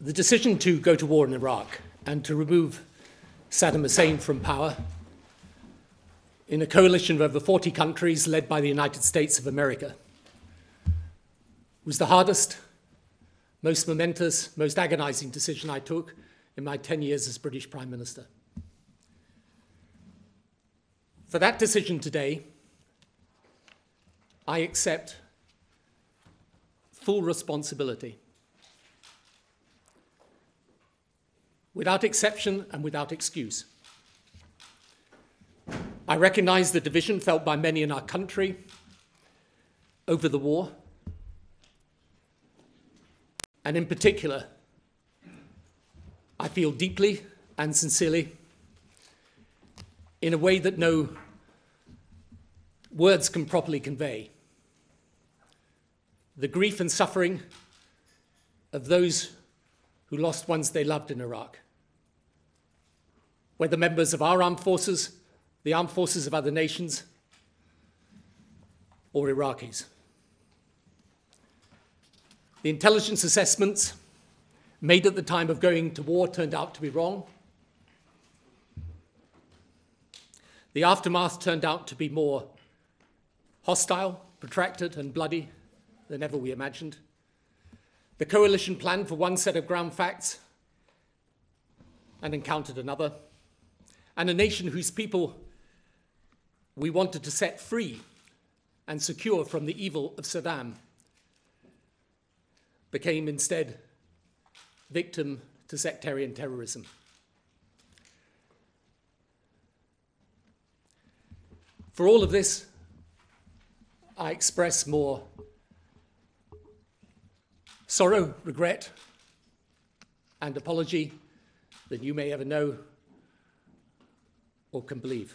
The decision to go to war in Iraq and to remove Saddam Hussein from power in a coalition of over 40 countries led by the United States of America was the hardest, most momentous, most agonizing decision I took in my 10 years as British Prime Minister. For that decision today, I accept full responsibility. Without exception and without excuse. I recognize the division felt by many in our country over the war. And in particular, I feel deeply and sincerely, in a way that no words can properly convey, the grief and suffering of those who lost ones they loved in Iraq, whether members of our armed forces, the armed forces of other nations, or Iraqis. The intelligence assessments made at the time of going to war turned out to be wrong. The aftermath turned out to be more hostile, protracted, and bloody than ever we imagined. The coalition planned for one set of ground facts and encountered another. And a nation whose people we wanted to set free and secure from the evil of Saddam became instead victim to sectarian terrorism. For all of this, I express more sorrow, regret, and apology than you may ever know or can believe.